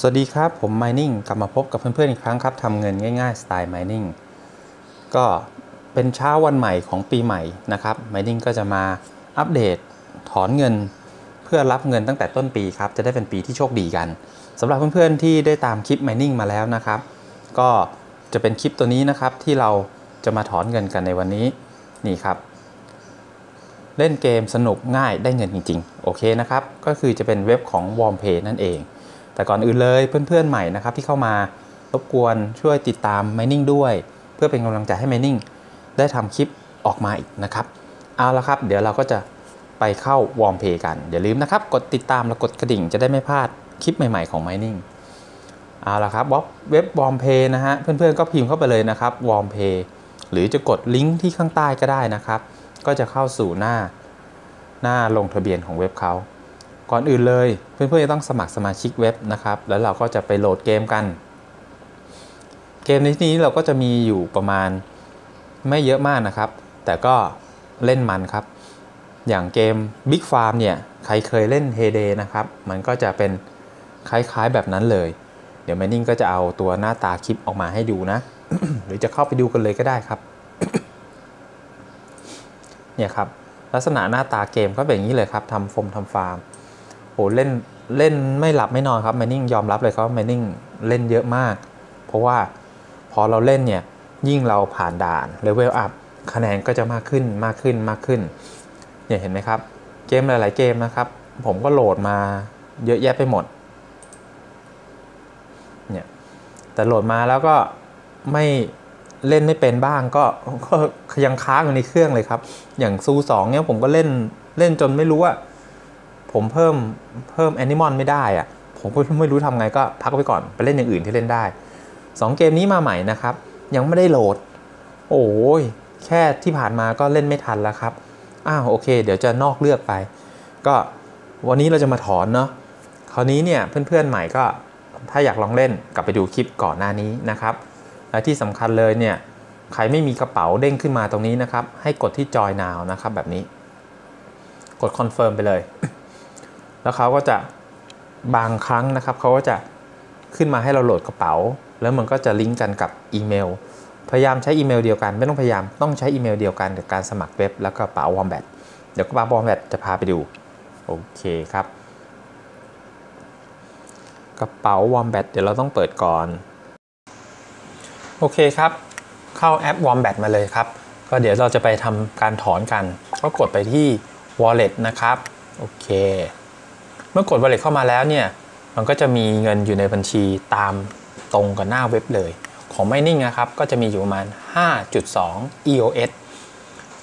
สวัสดีครับ ผม Mining กลับมาพบกับเพื่อนๆ อีกครั้งครับทำเงินง่ายๆ สไตล์ Mining ก็เป็นเช้าวันใหม่ของปีใหม่นะครับ Mining ก็จะมาอัปเดตถอนเงิน เพื่อรับเงินตั้งแต่ต้นปีครับ จะได้เป็นปีที่โชคดีกันสำหรับเพื่อนๆ ที่ได้ตามคลิป Mining มาแล้วนะครับ ก็จะเป็นคลิปตัวนี้นะครับที่เราจะมาถอนเงินกันในวันนี้นี่ครับ เล่นเกมสนุกง่ายได้เงินจริงๆโอเคนะครับก็คือจะเป็นเว็บของ Warmpay นั่นเอง แต่ก่อนอื่นเลยเพื่อนๆใหม่นะครับที่เข้ามารบกวนช่วยติดตาม Mining ด้วย เพื่อเป็นกำลังใจให้ Mining ได้ทำคลิปออกมาอีกนะครับ เอาละครับ เดี๋ยวเราก็จะไปเข้า Warmpay กัน อย่าลืมนะครับ กดติดตามและกดกระดิ่งจะได้ไม่พลาดคลิปใหม่ๆของ Mining เอาละครับเว็บ Warmpay นะฮะเพื่อนๆก็พิมพ์เข้าไปเลยนะครับ Warmpay หรือจะกดลิงก์ที่ข้างใต้ก็ได้นะครับ ก็จะเข้าสู่หน้าหน้าลงทะเบียนของเว็บเขา ก่อนอื่นเลย เพื่อนๆจะต้องสมัครสมาชิกเว็บนะครับ แล้วเราก็จะไปโหลดเกมกัน เกมในที่นี้เราก็จะมีอยู่ประมาณไม่เยอะมากนะครับ แต่ก็เล่นมันครับ อย่างเกม Big Farm เนี่ย ใครเคยเล่น Heyday นะครับ มันก็จะเป็นคล้ายๆแบบนั้นเลย เดี๋ยวแมนนิ่งก็จะเอาตัวหน้าตาคลิปออกมาให้ดูนะ หรือจะเข้าไปดูกันเลยก็ได้ครับ เนี่ยครับ ลักษณะหน้าตาเกมก็เป็นอย่างนี้เลยครับทำฟมทำฟาร์ม หเล่นเล่นไม่หลับไม่นอนครับแมนนิ่งยอมรับเลยครับแมนนิ่งเล่นเยอะมาก เพราะว่าพอเราเล่นเนี่ยยิ่งเราผ่านด่านเลเวลอัพคะแนนก็จะมากขึ้นมากขึ้นมากขึ้นเนี่ยเห็นไหมครับ เกมหลาย ๆ เกมนะครับ ผมก็โหลดมาเยอะแยะไปหมดเนี่ยแต่โหลดมาแล้วก็ไม่เล่นไม่เป็นบ้างก็ก็ยังค้างอยู่ในเครื่องเลยครับ อย่างซูสองเนี่ยผมก็เล่นเล่นจนไม่รู้ว่า ผมเพิ่มเพิ่มแอนิมอลไม่ได้อะผมก็ไม่รู้ทำไงก็พักไปก่อนไปเล่นอย่างอื่นที่เล่นได้ 2 เกมนี้มาใหม่นะครับ ยังไม่ได้โหลด โอ้ยแค่ที่ผ่านมาก็เล่นไม่ทันแล้วครับ อ้าวโอเค เดี๋ยวจะนอกเลือกไป ก็วันนี้เราจะมาถอนเนาะคราวนี้เนี่ยเพื่อนๆใหม่ก็ถ้าอยากลองเล่นกลับไปดูคลิปก่อนหน้านี้นะครับ และที่สำคัญเลยเนี่ยใครไม่มีกระเป๋าเด้งขึ้นมาตรงนี้นะครับ ให้กดที่จอย now นะครับแบบนี้ กด confirm ไปเลย แล้วเขาก็จะบางครั้งนะครับเขาก็จะขึ้นมาให้เราโหลดกระเป๋า แล้วมันก็จะลิงก์กันกับอีเมล พยายามใช้อีเมลเดียวกัน ไม่ต้องพยายามต้องใช้อีเมลเดียวกันกับการสมัครเว็บแล้วก็กระเป๋าวอมแบตเดี๋ยวกระเป๋าวอมแบตจะพาไปดูโอเคครับ กระเป๋าวอมแบตเดี๋ยวเราต้องเปิดก่อนโอเคครับ เข้าแอป Wombat มาเลยครับ ก็เดี๋ยวเราจะไปทำการถอนกัน ก็กดไปที่ Wallet นะครับ โอเค เมื่อกด Wallet เข้ามาแล้วเนี่ย มันก็จะมีเงินอยู่ในบัญชีตามตรงกับหน้าเว็บเลย ของ Mining นะครับ ก็จะมีอยู่ประมาณ 5.2 EOS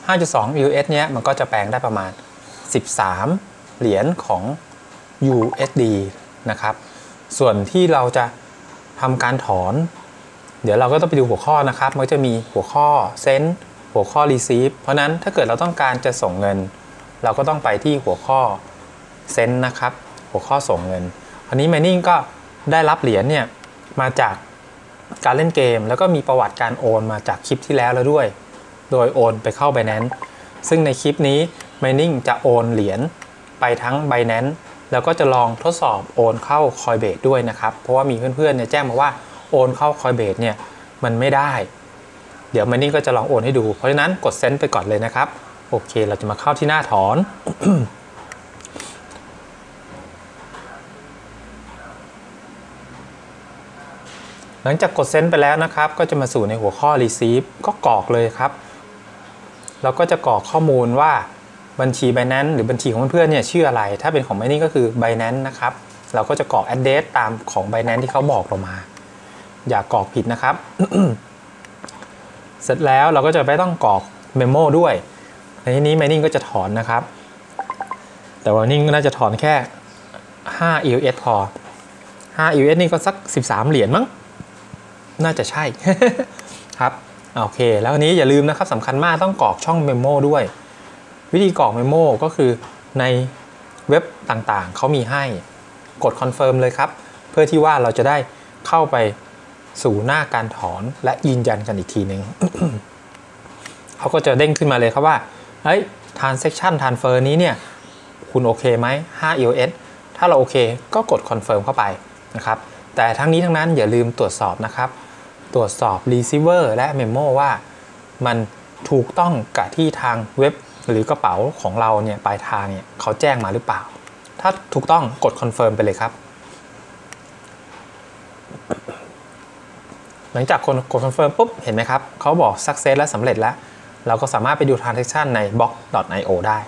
5.2 EOS เนี้ยมันก็จะแปลงได้ประมาณ 13 เหรียญของ USD นะครับ ส่วนที่เราจะทำการถอน เดี๋ยวเราก็ต้องไปดูหัวข้อนะครับ มันจะมีหัวข้อ send หัวข้อ receive เพราะนั้นถ้าเกิดเราต้องการจะส่งเงิน เราก็ต้องไปที่หัวข้อ send นะครับ หัวข้อส่งเงินคราวนี้ mining ก็ได้รับเหรียญเนี่ยมาจากการเล่นเกม แล้วก็มีประวัติการโอนมาจากคลิปที่แล้วแล้วด้วย โดยโอนไปเข้า Binance ซึ่งในคลิปนี้ mining จะโอนเหรียญไปทั้ง Binance แล้วก็จะลองทดสอบโอนเข้า Coinbase ด้วยนะครับ เพราะว่ามีเพื่อนๆเนี่ยแจ้งมาว่าโอนเข้า Coinbase เนี่ยมันไม่ได้ เดี๋ยวมันนี่ก็จะลองโอนให้ดู เพราะฉะนั้นกดเซ็นไปก่อนเลยนะครับ โอเค เราจะมาเข้าที่หน้าถอน หลังจากกดเซ็นไปแล้วนะครับ ก็จะมาสู่ในหัวข้อ receive ก็กรอกเลยครับ เราก็จะกรอกข้อมูลว่าบัญชี Binance หรือบัญชีของเพื่อนๆเนี่ยชื่ออะไร ถ้าเป็นของ Mining ก็คือ Binance นะครับ เราก็จะกรอก address ตามของ Binance ที่เขาบอกเรามา อย่ากรอกผิดนะครับ เสร็จแล้วเราก็จะไม่ต้องกรอกเมมโมด้วย ในที่นี้ Mining ก็จะถอนนะครับ แต่ว่านี่งน่าจะถอนแค่ 5 EOS พอ 5 EOS นี่ก็สัก 13 เหรียญมั้ง น่าจะใช่ครับโอเค แล้วอันนี้อย่าลืมนะครับสำคัญมากต้องกรอกช่อง memo ด้วย วิธีกรอก memo ก็คือในเว็บต่างๆ เขามีให้กด confirm เลยครับ เพื่อที่ว่าเราจะได้เข้าไปสู่หน้าการถอนและยืนยันกันอีกทีหนึ่งเขาก็จะเด้งขึ้นมาเลยครับว่าเฮ้ย transaction transfer นี้เนี่ย คุณโอเคไหม5 EOS ถ้าเราโอเค ก็กด confirm เข้าไปนะครับ แต่ทั้งนี้ทั้งนั้นอย่าลืมตรวจสอบนะครับ ตรวจสอบ receiver และ memo ว่ามันถูกต้องกับที่ทางเว็บหรือกระเป๋าของเราเนี่ยปลายทางเนี่ยเขาแจ้งมาหรือเปล่า ถ้าถูกต้องกด confirm ไปเลยครับ หลังจากกดกด confirm ปุ๊บ เห็นไหมครับ เขาบอก success และสำเร็จแล้ว เราก็สามารถไปดู transaction ใน box.io ได้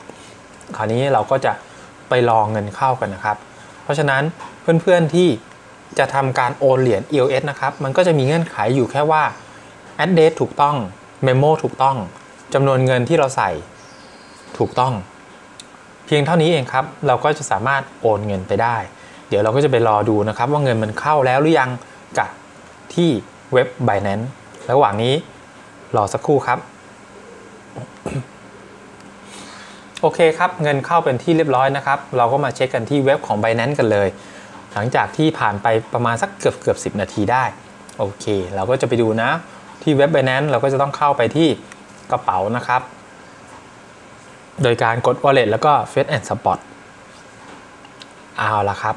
คราวนี้เราก็จะไปรองเงินเข้ากันนะครับ เพราะฉะนั้นเพื่อนๆที่ จะทำการโอนเหรียญ EOS นะครับ มันก็จะมีเงื่อนไขอยู่แค่ว่า address ถูกต้อง memo ถูกต้องจำนวนเงินที่เราใส่ถูกต้อง เพียงเท่านี้เองครับ เราก็จะสามารถโอนเงินไปได้ เดี๋ยวเราก็จะไปรอดูนะครับ ว่าเงินมันเข้าแล้วหรือยังกับที่เว็บ Binance ระหว่างนี้รอสักครู่ครับ โอเคครับ เงินเข้าเป็นที่เรียบร้อยนะครับ เราก็มาเช็คกันที่เว็บของ Binance กันเลย หลังจากที่ผ่านไปประมาณสักเกือบเกือบ10นาทีได้ โอเค เราก็จะไปดูนะ ที่เว็บ Binance เราก็จะต้องเข้าไปที่กระเป๋านะครับ โดยการกด wallet แล้วก็ Fetch and Spot เอาละครับ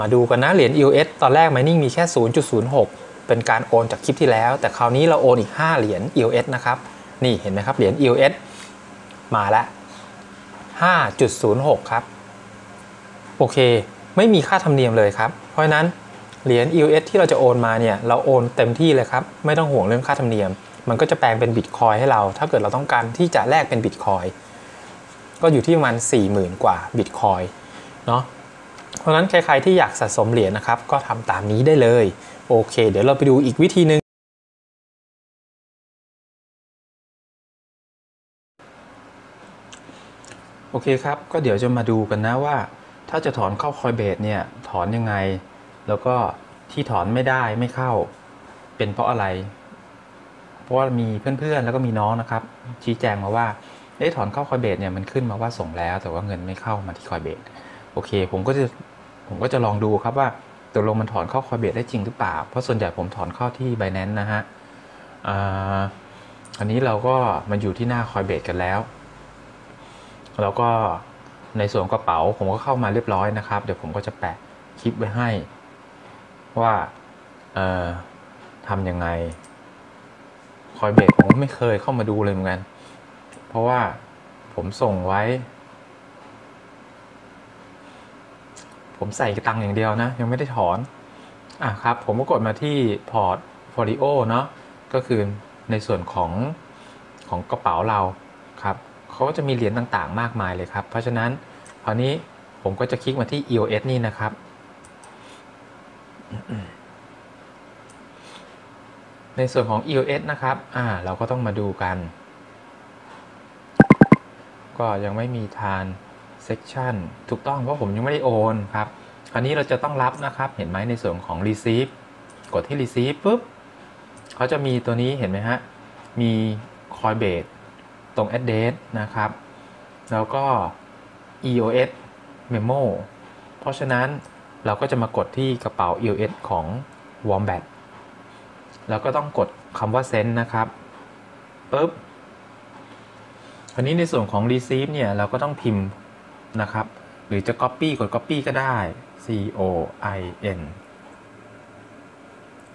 มาดูกันนะ เหรียญ EOS ตอนแรก mining มีแค่ 0.06 เป็นการโอนจากคลิปที่แล้ว แต่คราวนี้เราโอนอีก 5 เหรียญ EOS นะครับ นี่เห็นไหมครับ เหรียญ EOS มาล้ว5.06 ครับ โอเค ไม่มีค่าธรรมเนียมเลยครับ เพราะฉะนั้นเหรียญ EOS ที่เราจะโอนมาเนี่ยเราโอนเต็มที่เลยครับ ไม่ต้องห่วงเรื่องค่าธรรมเนียม มันก็จะแปลงเป็นบิตคอยให้เรา ถ้าเกิดเราต้องการที่จะแลกเป็นบิตคอยก็อยู่ที่ประมาณ40,000 กว่าบิตคอยเนาะเพราะฉะนั้นใครๆที่อยากสะสมเหรียญนะครับ ก็ทำตามนี้ได้เลย โอเค เดี๋ยวเราไปดูอีกวิธีหนึ่งโอเคครับ ก็เดี๋ยวจะมาดูกันนะว่า ถ้าจะถอนเข้าคอยเบสเนี่ยถอนยังไง แล้วก็ที่ถอนไม่ได้ไม่เข้า เป็นเพราะอะไร เพราะว่ามีเพื่อนๆแล้วก็มีน้องนะครับ ชี้แจงมาว่าเอ๊ะถอนเข้าคอยเบสเนี่ยมันขึ้นมาว่าส่งแล้ว แต่ว่าเงินไม่เข้ามาที่คอยเบสโอเค ผมก็จะผมก็จะลองดูครับว่าตกลงมันถอนเข้าคอยเบสได้จริงหรือเปล่า เพราะส่วนใหญ่ผมถอนเข้าที่ Binance นะฮะอ่าอันนี้เราก็มาอยู่ที่หน้าคอยเบสกันแล้ว แล้วก็ ในส่วนกระเป๋าผมก็เข้ามาเรียบร้อยนะครับ เดี๋ยวผมก็จะแปะคลิปไว้ให้ ว่าทำยังไงคอยเบรกผมไม่เคยเข้ามาดูเลยเหมือนกัน เพราะว่าผมส่งไว้ ผมใส่ตังอย่างเดียวนะ ยังไม่ได้ถอน อะครับ ผมก็กดมาที่ portfolio เนาะก็คือในส่วนของของกระเป๋าเราครับ เขาก็จะมีเหรียญต่างๆ มากมายเลยครับ เพราะฉะนั้นคราวนี้ผมก็จะคลิกมาที่ EOS นี่นะครับ ในส่วนของ EOS นะครับ อ่า เราก็ต้องมาดูกัน ก็ยังไม่มีทาน section ถูกต้องเพราะผมยังไม่ได้โอนครับ คราวนี้เราจะต้องรับนะครับ เห็นไหมในส่วนของ receive กดที่ receive ปุ๊บเขาจะมีตัวนี้เห็นไหมฮะ มี Coinbase ตรง address นะครับ แล้วก็ EOS memo เพราะฉะนั้นเราก็จะมากดที่กระเป๋า EOS ของ Wombat แล้วก็ต้องกดคำว่า send นะครับปุ๊บคราวนี้ในส่วนของ receive เนี่ย เราก็ต้องพิมพ์นะครับ หรือจะ copy กด copy ก็ได้ C O I N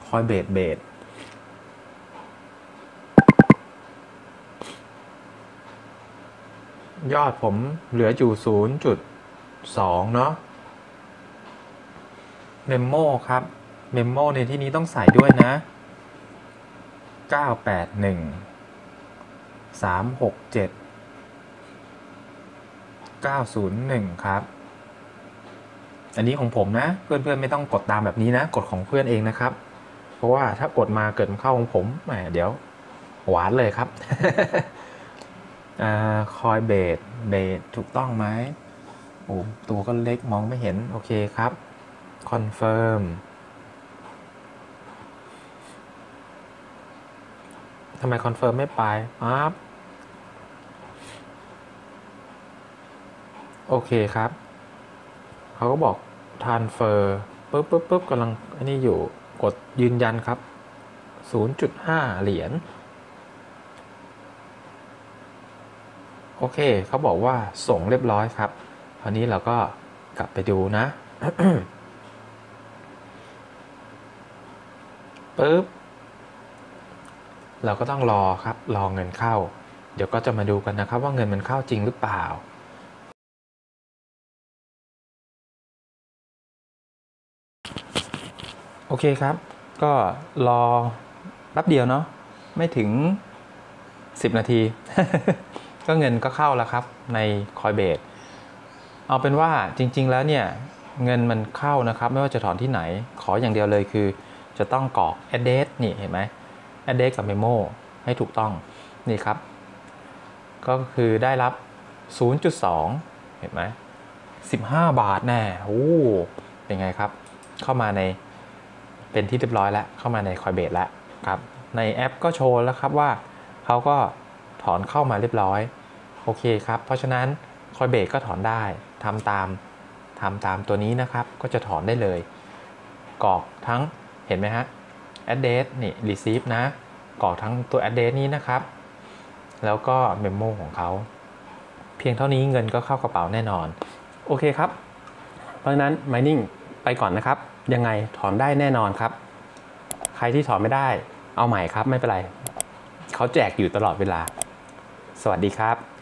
Coinbase base ยอดผมเหลืออยู่ 0.2 เนาะเมมโมครับเมมโมในที่นี้ต้องใส่ด้วยนะ 981 367 901 ครับ อันนี้ของผมนะ เพื่อนๆไม่ต้องกดตามแบบนี้นะ กดของเพื่อนเองนะครับ เพราะว่าถ้ากดมาเกิดมันเข้าของผมแหมเดี๋ยว หวานเลยครับ Coinbase base ถูกต้องไหมโอ้ตัวก็เล็กมองไม่เห็น โอเคครับ confirm ทำไม confirm ไม่ไปปั๊บโอเคครับ เขาก็บอกทานเฟอร์ปุ๊บปุ๊บปุ๊บกำลังอันนี้อยู่กดยืนยันครับ 0.5 เหรียญ โอเคเขาบอกว่าส่งเรียบร้อยครับคราวนี้เราก็กลับไปดูนะปุ๊บเราก็ต้องรอครับ รอเงินเข้า เดี๋ยวก็จะมาดูกันนะครับ ว่าเงินมันเข้าจริงหรือเปล่าโอเคครับ ก็รอแป๊บเดียวเนาะไม่ถึง 10 นาที ก็เงินก็เข้าแล้วครับในคอยเบสเอาเป็นว่าจริง ๆ แล้วเนี่ยเงินมันเข้านะครับไม่ว่าจะถอนที่ไหนขออย่างเดียวเลยคือ จะต้องกรอก address นี่เห็นไหม address กับ memo ให้ถูกต้องนี่ครับ ก็คือได้รับ 0.2 เห็นไหม15 บาทแน่โอ้เป็นไงครับ เข้ามาในเป็นที่เรียบร้อยแล้วเข้ามาในคอยเบสแล้วครับในแอปก็โชว์แล้วครับว่าเขาก็ ถอนเข้ามาเรียบร้อย โอเคครับ เพราะฉะนั้นคอยเบสก็ถอนได้ทำตามทำตามตัวนี้นะครับ ก็จะถอนได้เลย กรอกทั้งเห็นไหมฮะ address นี่ receive นะ กรอกทั้งตัว address นี้นะครับ แล้วก็ memo ของเขา เพียงเท่านี้เงินก็เข้ากระเป๋าแน่นอน โอเคครับ เพราะฉะนั้น mining ไปก่อนนะครับ ยังไงถอนได้แน่นอนครับ ใครที่ถอนไม่ได้เอาใหม่ครับไม่เป็นไร เขาแจกอยู่ตลอดเวลา สวัสดีครับ